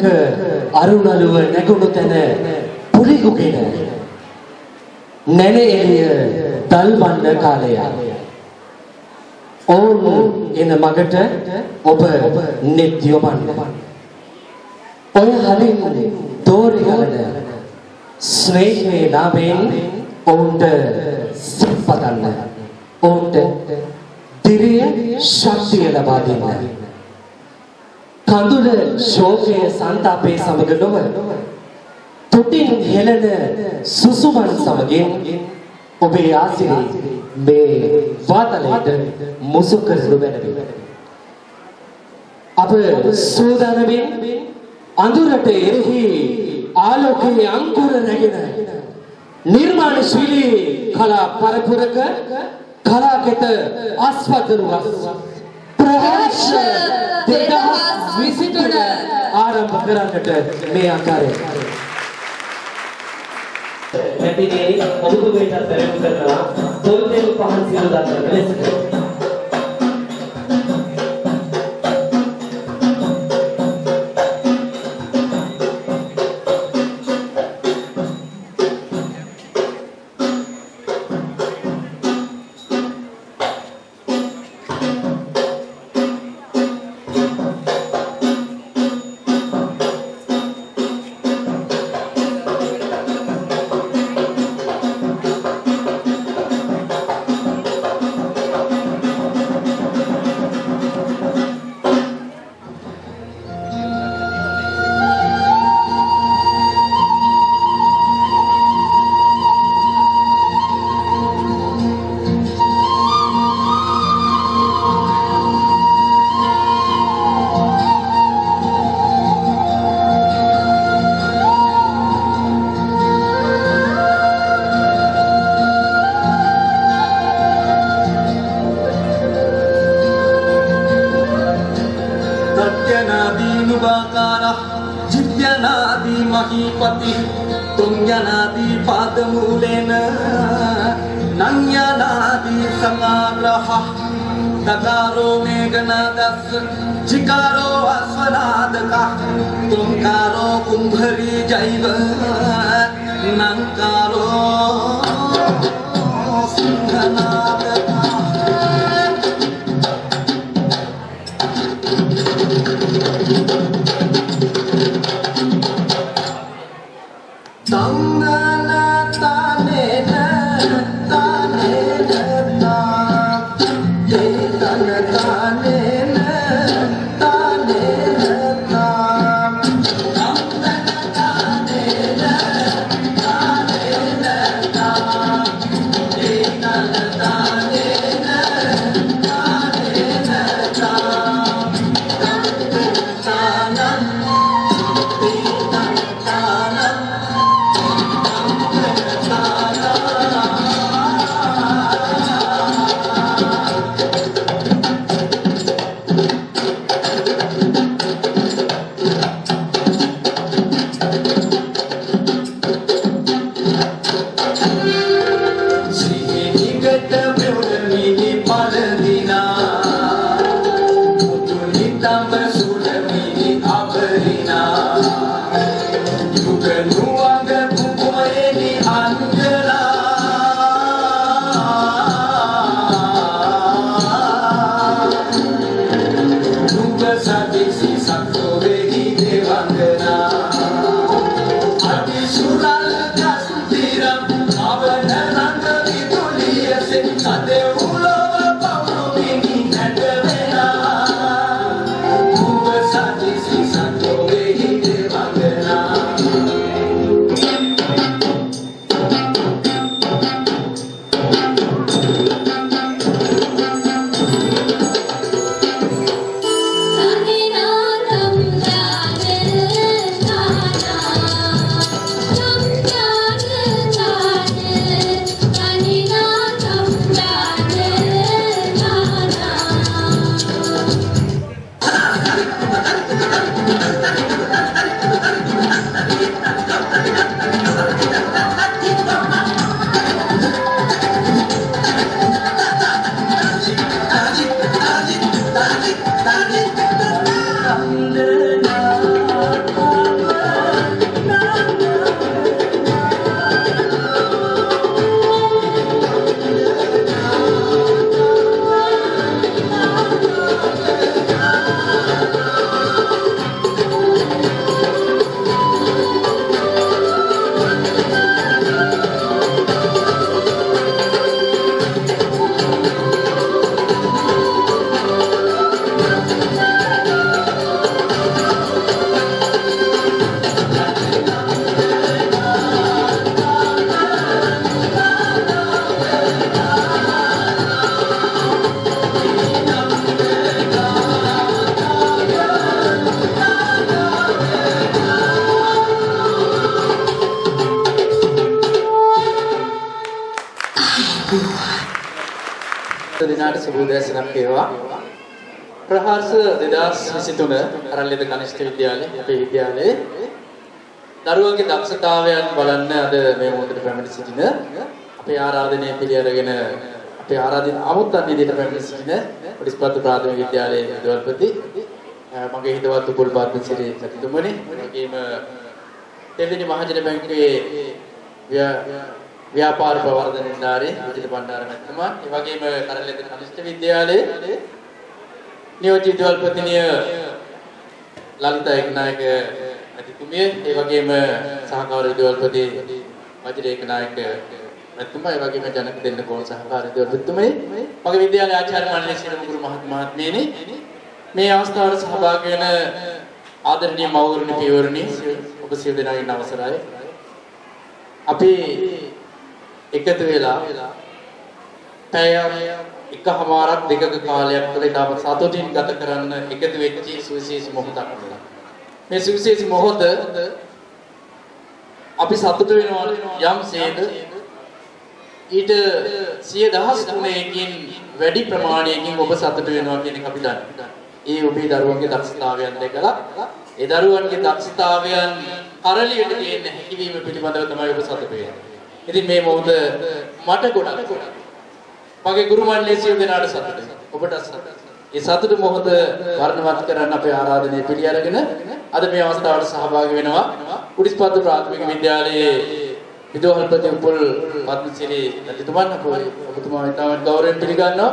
පින්බිමක අරුණලුව නැගුණු තැන පුලිගුගෙන නැන එළිය දල්වන්න කාලය. ඕන් එන මගට ඔබ නෙත් යොබන්න ඔය හලින් දෝරි ගලන ස්නේහයේ නාමයෙන් ඔවුන්ට සිප්පදන්න ඔවුන්ට දිරිය ශක්තිය ලබා දෙන්න. කඳුල ශෝකය සන්තාපයේ සමග නොව තුටින් හෙළන සුසුමන් සමගින් ඔබේ ආසිරි මේ වාතලයට මුසු කරනු බැනවි. අප සූදානමින් අඳුරට එරෙහි ආලෝකයේ අංකුර නැගෙන නිර්මාණශීලී කලා පරපුරක කලාකෙත ආස්වාදනුවක් වර්ෂ 2020 තුන ආරම්භ කරන්නට මේ ආකාරයෙන් හැපිනේ ඔබතුමීට සැලකු කරනවා තොල්දෙල් පහන් සිල් දක්වන ලෙස මහීපති තුංජනාදී පාදමූලෙන නංයනාදී සමාග්‍රහ තකාරෝ මේඝනාදස්ස චිකාරෝ අස්වනාදක තුංකාරෝ කුම්භරී ජෛව නංකාරෝ සිංහනාද Música සුදෑසනක් වේවා. ප්‍රහාස 2023 අරල්ලේද කනිෂ්ඨ විද්‍යාලය අපේ විද්‍යාලයේ දරුවන්ගේ දක්ෂතාවයන් බලන්න අද මේ මොහොතේ පැමිණ සිටින අපේ ආරාධනය පිළිඅරගෙන අපේ ආරාධිත අමුත්තන් විදිහට පැමිණ සිටින පොඩිස්පත්තු ප්‍රාථමික විද්‍යාලයේ විද්‍යාපති මගේ හිතවත් උපුල් පද්මසිරි සතුතුමනි වගේම තෙල්දිනි මහජන බැංකුවේ ව්‍යාපාර ප්‍රවර්ධන නිලධාරී විජිත බණ්ඩාර මහත්මයා ඒ වගේම කරලෙද කනිෂ්ඨ විද්‍යාලයේ නියෝජිත විද්‍යාපතිනිය ලලිතා ඒකනායක මැතිතුමිය. ඒ වගේම සහකාර විද්‍යාපති වජිර ඒකනායක මැතිතුමා. ඒ වගේම ජනක දෙන්න කෝණ සහකාර විද්‍යාපතිතුමයි මගේ විද්‍යාලයේ ආචාර්ය මණ්ඩලයේ සියලුම ගුරු මහත්මයාත්මීනි මේ අවස්ථාවට සහභාගී වෙන ආදරණීය මව්වරුනි පියවරුනි ඔබ සියලු දෙනාගේ අවසරයි. අපි එකතු වෙලා පැය එකහමාරක් දෙකක කාලයක් තුළ ඉතාම සතුටින් ගත කරන්න එකතු වෙච්ච සුවිශේෂ මොහොතක් වුණා. මේ සුවිශේෂ මොහොත අපි සතුට වෙනවා යම්සේද ඊට සිය දහස් ගුණයකින් වැඩි ප්‍රමාණයකින් ඔබ සතුට වෙනවා කියන එක අපි දන්නවා. ඒ ඔබේ දරුවන්ගේ දක්ෂතාවයන් දැකලා ඒ දරුවන්ගේ දක්ෂතාවයන් කරලියට ගේන්න හැකියවීම පිළිබඳව තමයි ඔබ සතුට වෙන්නේ. ඉතින් මේ මොහොත මට ගොඩක් මගේ ගුරු මණ්ඩලයේ සියලු දෙනාට සතුටුයි. ඔබට සතුටුයි. ඒ සතුට මොහොත වර්ණවත් කරන්න අපේ ආරාධනය පිළිඅරගෙන අද මේ අවස්ථාවට සහභාගී වෙනවා. කුඩිස්පත්තු ප්‍රාථමික විද්‍යාලයේ විදුහල්පති උපුල් පද්මසිරි රජතුමන් අපේ ඔබතුමා ඉතාමත් ගෞරවයෙන් පිළිගන්නවා.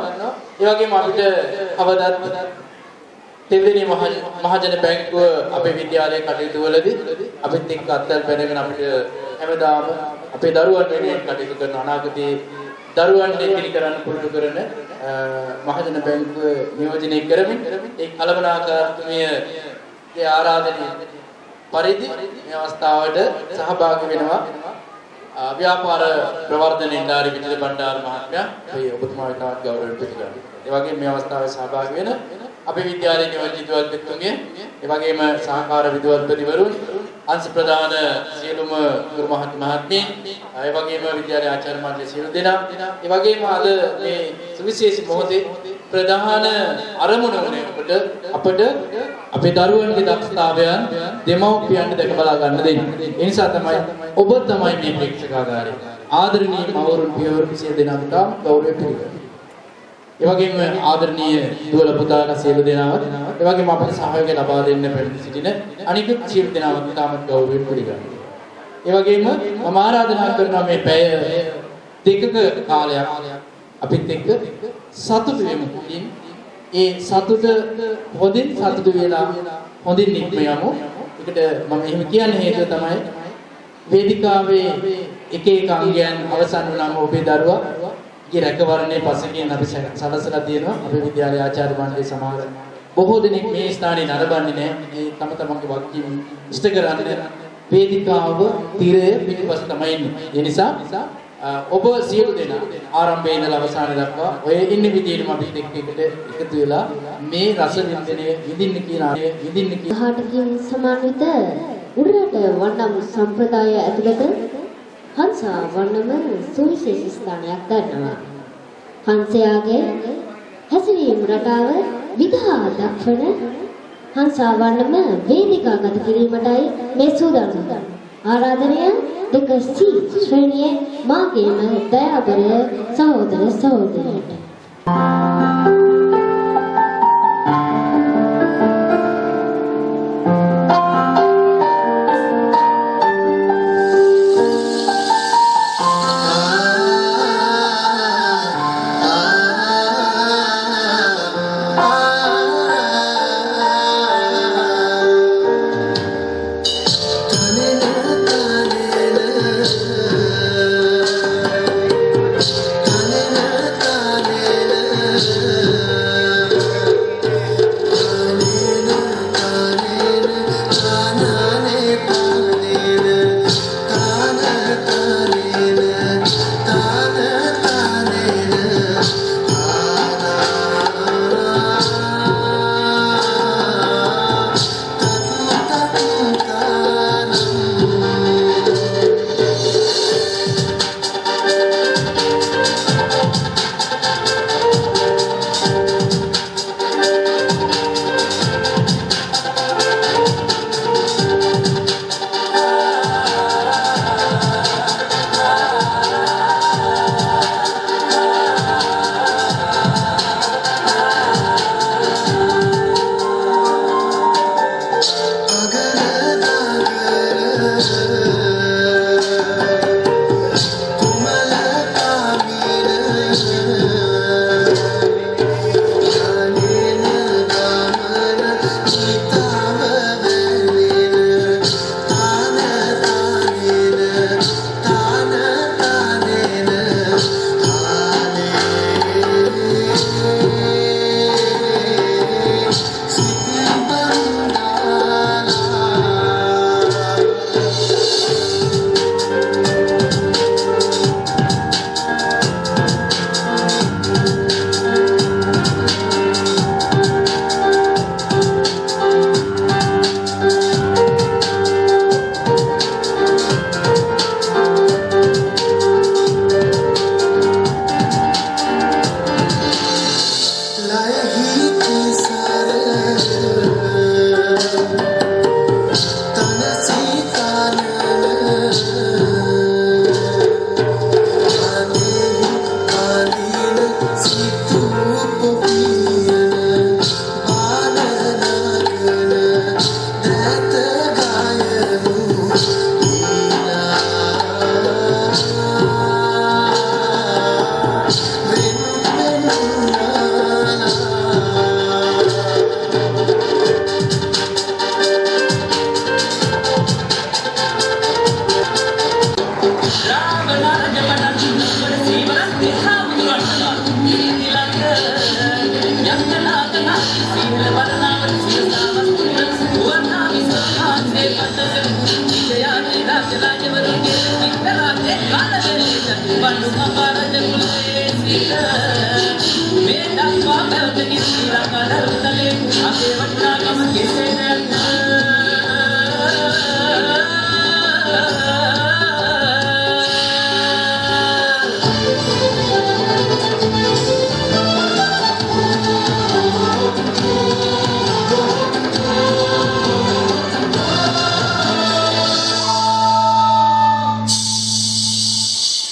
ඒ වගේම අපිට කවදත් තෙල්දෙනි මහජන බැංකුව අපේ විද්‍යාලයේ කටයුතු වලදී අපිත් එක්ක අත්දැක බැඳගෙන අපිට හැමදාම අපේ දරුවන් වෙනුවෙන් කටයුතු කරන අනාගතයේ දරුවන් ඉදිරි කරන්න පුරුදු කරන මහජන බැංකුව නියෝජනය කරමින් ඒ කලබනාකාරතුමියගේ ආරාධනය පරිදි මේ අවස්ථාවට සහභාගී වෙනවා ව්‍යාපාර ප්‍රවර්ධන නිලධාරී විජිත බණ්ඩාර මහත්මයා මේ ඔබතුමාට ගෞරවයෙන් පිළිගන්නවා. ඒ වගේම මේ අවස්ථාවේ සහභාගී වෙන අපේ විද්‍යාලයේ නියෝජිත විද්‍යාර්ථීතුන්ගේ ඒ වගේම සහකාර විද්‍යාර්ථීවරුන් අංශ ප්‍රධාන සියලුම ගුරු මහත් මහත්මීන් ඒ වගේම විද්‍යාලයේ ආචාර්ය මණ්ඩලයේ සියලු දෙනා ඒ වගේම අද මේ සුවිශේෂී මොහොතේ ප්‍රධාන අරමුණ වුණේ අපට අපට අපේ දරුවන්ගේ දක්ෂතාවයන් දෙමව්පියන්ට දැක බලා ගන්න දෙන්න. ඒ නිසා තමයි ඔබ තමයි මේ ප්‍රේක්ෂකාගාරය. ආදරණීය මවරුන් පියවරු සිය දෙනාට ගෞරවය පිළිගන්නවා. ඒ වගේම ආදරණීය දුවල පුතාලා සියලු දෙනාවත් ඒ වගේම අපට සහයෝගය ලබා දෙන්න පෙරදී සිටින අනිකුත් සියලු දෙනාවත් තාමත් ගෞරවයෙන් පිළිගන්නවා. ඒ වගේම මම ආරාධනා කරනවා මේ පැය දෙකක කාලයක් අපිත් එක්ක සතුටු වෙමු. ඒ සතුට හොඳින් සතුටු වෙලා හොඳින් නික්ම යමු. ඒකට මම එහෙම කියන්න හේතුව තමයි වේදිකාවේ එක එක අංගයන් අවසන් වුණාම ඔබේ දරුවා ගේ රැකවරණයේ පසකින් අපි සලසලා තියෙනවා අපේ විද්‍යාලයේ ආචාර්ය මණ්ඩලයේ සමහර බොහෝ දෙනෙක් මේ ස්ථානේ නරඹන්නේ නැහැ. මේ තම තමන්ගේ වගකීම් ඉෂ්ට කරන්න වේදිකාව තිරය පිටිපස්ස තමයි ඉන්නේ. ඒ නිසා ඔබ සියලු දෙනා ආරම්භයේ ඉඳලා අවසානය දක්වා ඔය ඉන්න විදිහටම අපි එක්ක එකට එකතු වෙලා මේ රස වින්දනය විඳින්න කියන විඳින්න කියන හාටකින් සමාන්විත උඩරට වන්නම් සම්ප්‍රදාය ඇතුළත හංසා වන්නම සුවිශේෂ ස්ථානයක් ගන්නවා. හංසයාගේ හැසිරීම් රටාව විදහා දක්වන හංසා වන්නම වේදිකාගත කිරීමටයි මේ සූදානම්. ආරාධනය දෙක සී ශ්‍රේණියේ මාගේම දයාබර සහෝදර සහෝදරියට. Thank you.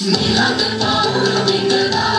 Sweet love and fall, of could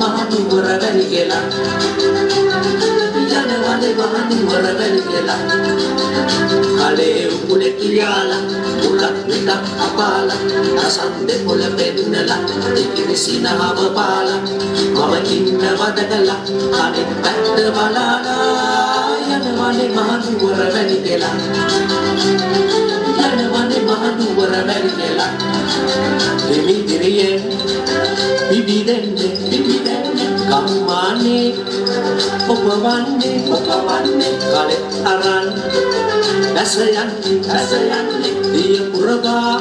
යනවනේ මහනුවර වැලි ගෙලා යනවනේ මහනුවර වැලි ගෙලා කලේ උකුලේ කියාලා මුලක් විතක් අපාලා රසන් දෙපොළ පෙන්නලා ඉතිරිසිනහව පාලා මම ඉන්න වදකලා අනිත් පැත්ත බලාලා යනවනේ මහනුවර වැලි ගෙලා යනවනේ මහනුවර වැලි ගෙලා දෙමිදිරියෙන් පිබිදෙන්නේ පිබිදෙන්නේ කම්මානේ ඔපවන්නේ ඔපවන්නේ කලෙත් අරන් දැස යන්නේ දැස යන්නේ දිය පුරවා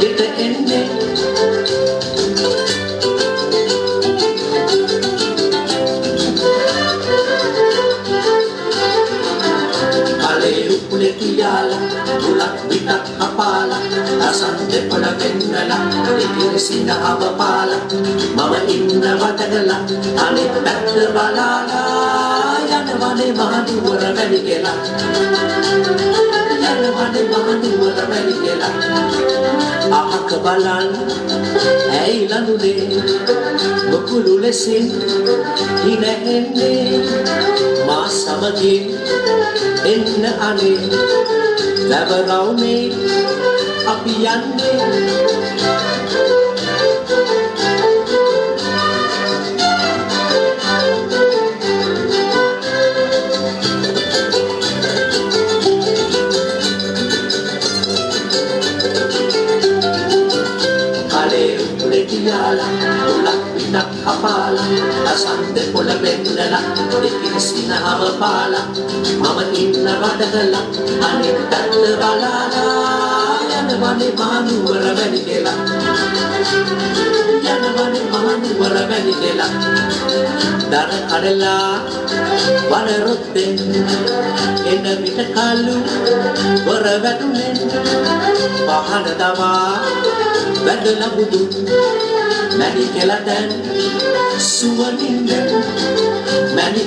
යට කලේ උකුලේ තියාලා මුලක් විතක් කපාලා රසන් දෙපළ වෙන්නලා ඉතිරිසිනහව පාලා මම ඉන්න වදකලා අනිත් පැත්ත බලාලා යනවනේ මහනුවර වැලි ගෙලා යනවනේ මහනුවර වැලි ගෙලා අහක බලන් ඇයි ලඳුනේ මුකුළු ලෙසින් ඉනෙන්නේ මා සමගින් එන්න අනේ ලැබරවුනේ අපි යන්නේ කපාලා අසන්ද පොළ වෙන්නලා ඉතිරිසිනහව පාලා මම ඉන්න වඩකලා අනිත් පැත්ත බලාලා යනවනේ මහනුවර වැලි කියලා යනවනේ මහනුවර වැලි කියලා දර කඩලා වන රොත්තෙන් එන විට කල්ලු වර වැටුනේ පහන දමා වැදලා බුදු මැණි කියලා දැන් සුවනින් දැන් මැණි